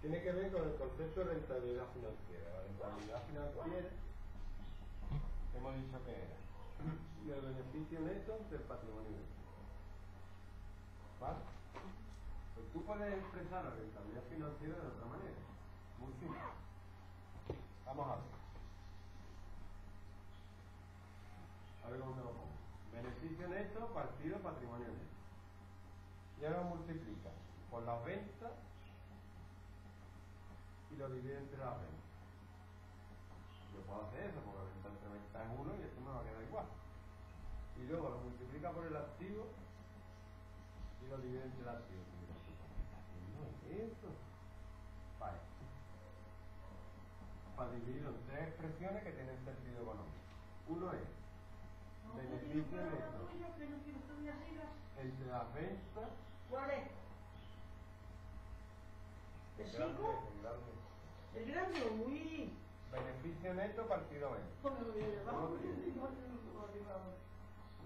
Tiene que ver con el concepto de rentabilidad financiera. La rentabilidad financiera hemos dicho que era el beneficio neto del patrimonio neto. ¿Vale? Pues tú puedes expresar la rentabilidad financiera de otra manera. Muy simple. Vamos a ver. A ver cómo te lo pongo. Beneficio patrimonio neto. Y ahora multiplica por las ventas y lo divide entre las ventas. Yo puedo hacer eso porque la venta entre ventas es uno y esto me va a quedar igual. Y luego lo multiplica por el activo y lo divide entre el activo. No es eso. Vale. Para dividirlo en tres expresiones que tienen sentido económico. Uno es beneficio neto entre las ventas. ¿Cuál es? ¿El El grande, cinco? el grande. El grande, muy. Beneficio neto partido abajo.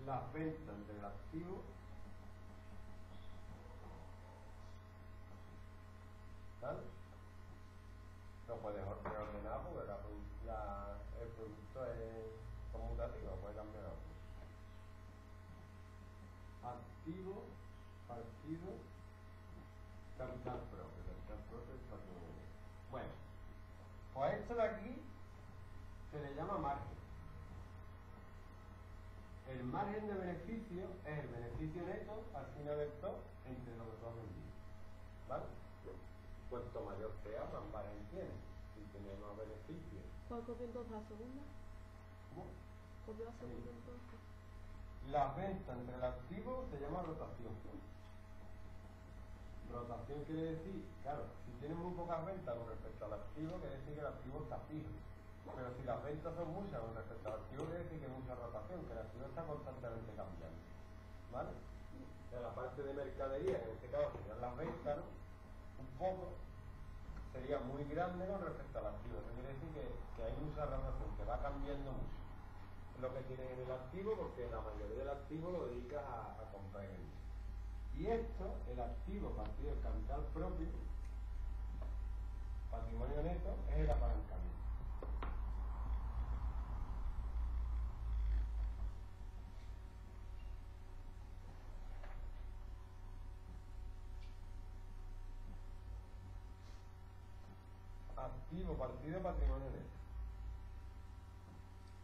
Las ventas entre el activo. No puedes reordenar porque la, la- el producto es Activo, partido, capital propio, capital propio es patrimonio. Bueno, pues esto de aquí se le llama margen. El margen de beneficio es el beneficio neto al final del todo entre lo que tú has vendido. ¿Vale? Cuanto mayor sea, más margen tiene. Si tiene más beneficio. ¿Cuál copio entonces la segunda? ¿Cómo? ¿Copio la segunda entonces? La venta entre el activo se llama rotación. Rotación quiere decir, claro, si tienes muy pocas ventas con respecto al activo, quiere decir que el activo está fijo. Pero si las ventas son muchas con respecto al activo, quiere decir que hay mucha rotación, que el activo está constantemente cambiando. ¿Vale? En la parte de mercadería, en este caso serían las ventas, ¿no? un poco, sería muy grande con respecto al activo. Eso quiere decir que hay mucha rotación, que va cambiando mucho lo que tienes en el activo, porque la mayoría del activo lo dedicas a, a comprar. Y esto, el activo partido del capital propio, patrimonio neto, es el apalancamiento. Activo partido patrimonio neto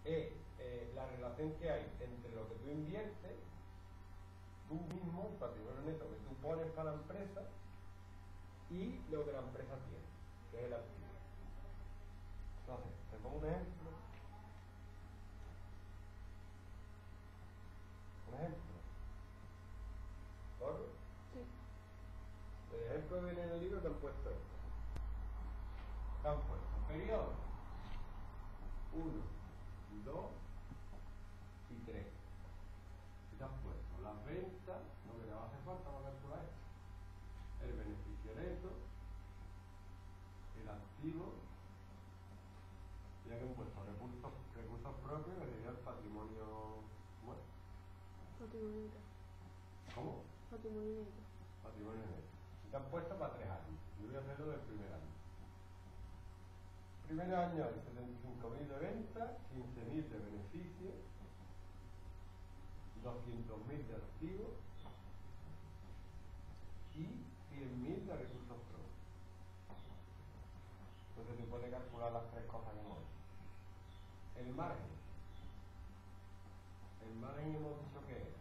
es eh, la relación que hay entre lo que tú inviertes, tú mismo, el patrimonio neto que tú pones para la empresa, y lo que la empresa tiene, que es el activo. Entonces, te pongo un ejemplo. Un ejemplo. ¿Corro? Sí. El ejemplo viene en el libro que han puesto esto. Te han puesto periodo 1, 2 y 3. Y te han puesto las ventas, lo que le va a hacer falta para calcular esto. El beneficio neto, el activo, ya que han puesto recursos, recursos propios, que sería el patrimonio. Bueno, Patrimonio neto. ¿Cómo? Patrimonio neto. patrimonio neto. Y te han puesto para tres años. Yo voy a hacerlo del primer año. Primer año hay 75.000 de venta, 15.000 de beneficio, 200.000 de activos y 100.000 de recursos propios. Entonces se puede calcular las tres cosas que hemos. El margen. El margen hemos dicho que es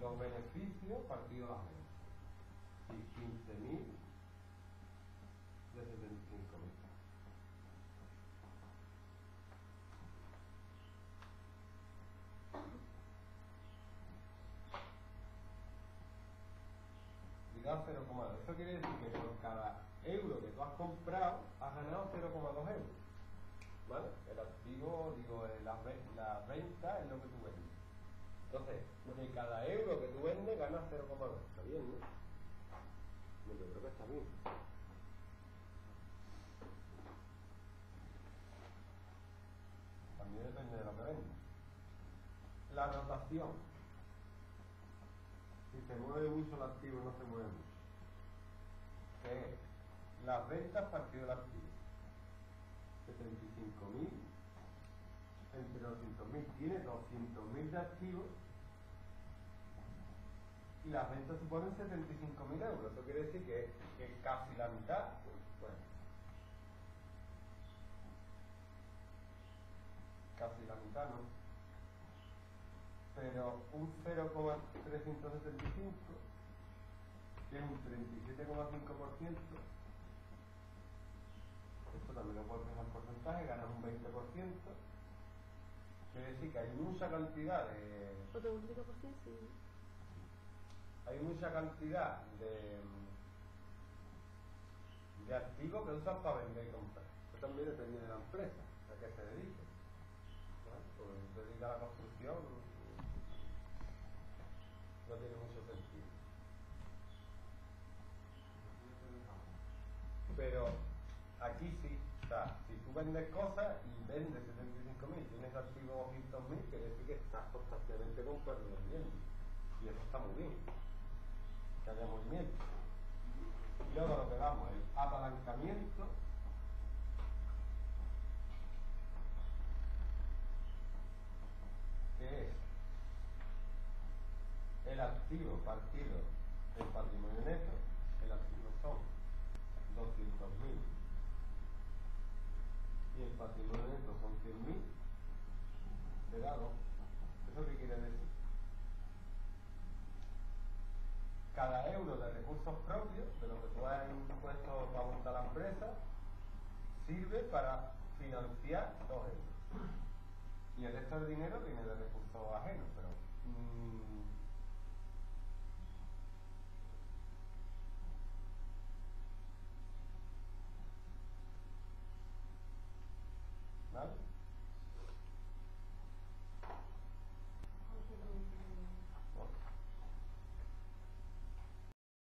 los beneficios partidos las ventas y 15.000 de 75.000. Y da 0,2. Eso quiere decir que por cada euro que tú has comprado, has ganado 0,2 euros. ¿Vale? El activo, digo, eh, la, la es lo que tú vendes. Entonces, de cada euro que tú vendes, ganas 0,2. Está bien, ¿no? Yo creo que está bien. También depende de lo que vendas. la rotación. Mueve mucho el activo no se mueve mucho. Es las ventas partido del activo. 75.000 entre 200.000 tiene 200.000 de activos y las ventas suponen 75.000 euros. Eso quiere decir que, que casi la mitad, pues, casi la mitad, ¿no? Un 0,375, que es un 37,5%, esto también lo puedes dejar en porcentaje, ganas un 20%, quiere decir que hay mucha cantidad de O te multiplica por 100, sí. hay mucha cantidad de, de activos que usan para vender y comprar. Eso también depende de la empresa, a qué se dedique. Pues se dedica a la construcción, no tiene mucho sentido. Pero aquí sí, sea, si tú vendes cosas y vendes 75.000, tienes activos 200.000, quiere decir que estás constantemente comprando y eso está muy bien que haya movimiento. Y luego lo que damos el apalancamiento que es el activo partido del patrimonio neto, el activo son 200.000 y el patrimonio neto son 100.000 de dado. ¿Eso qué quiere decir? cada euro de recursos propios, de lo que tú has impuesto para montar la empresa, sirve para financiar dos euros. Y el resto del dinero viene de recursos ajenos, pero... mm,